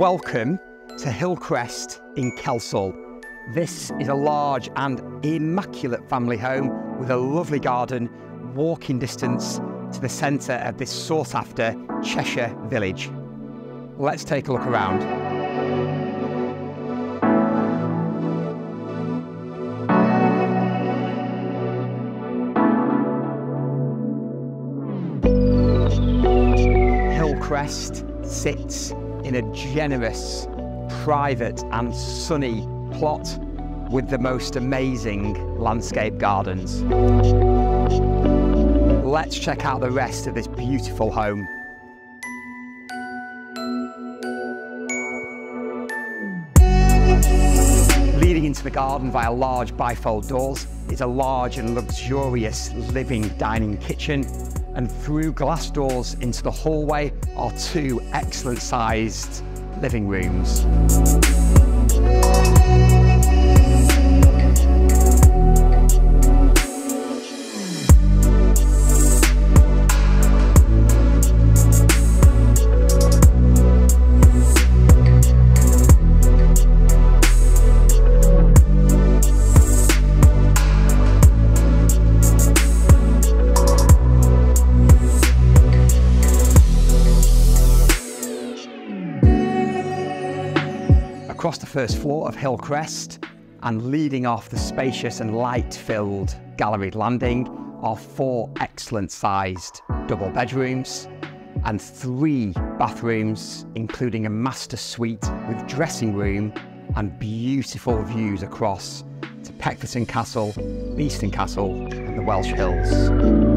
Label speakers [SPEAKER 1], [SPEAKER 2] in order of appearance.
[SPEAKER 1] Welcome to Hillcrest in Kelsall. This is a large and immaculate family home with a lovely garden, walking distance to the centre of this sought after Cheshire village. Let's take a look around. Hillcrest sits in a generous, private and sunny plot with the most amazing landscape gardens. Let's check out the rest of this beautiful home. Leading into the garden via large bifold doors is a large and luxurious living dining kitchen and through glass doors into the hallway are two excellent sized living rooms. Across the first floor of Hillcrest and leading off the spacious and light-filled galleried landing are four excellent sized double bedrooms and three bathrooms, including a master suite with dressing room and beautiful views across to Peckforton Castle, Beeston Castle and the Welsh Hills.